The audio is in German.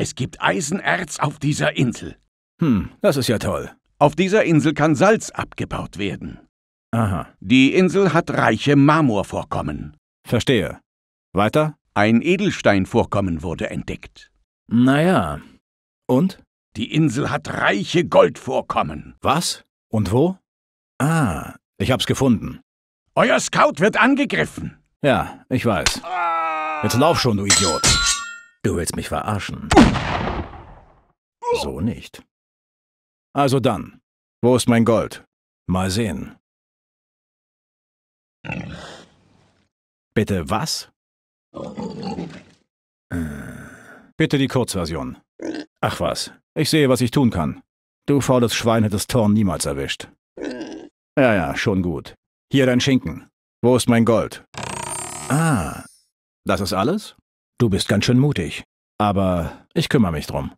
Es gibt Eisenerz auf dieser Insel. Hm, das ist ja toll. Auf dieser Insel kann Salz abgebaut werden. Aha, Die Insel hat reiche Marmorvorkommen. verstehe. Weiter? Ein Edelsteinvorkommen wurde entdeckt. Naja. Und? Die Insel hat reiche Goldvorkommen. Was? Und wo? Ah, ich hab's gefunden. Euer Scout wird angegriffen. Ja, ich weiß. Jetzt lauf schon, du Idiot. Du willst mich verarschen. So nicht. Also dann. Wo ist mein Gold? Mal sehen. Bitte was? Äh, Bitte die Kurzversion. Ach was, ich sehe, was ich tun kann. Du faules Schwein hättest Thorn niemals erwischt. Ja, ja, schon gut. Hier dein Schinken. Wo ist mein Gold? Ah, das ist alles? Du bist ganz schön mutig. Aber ich kümmere mich drum.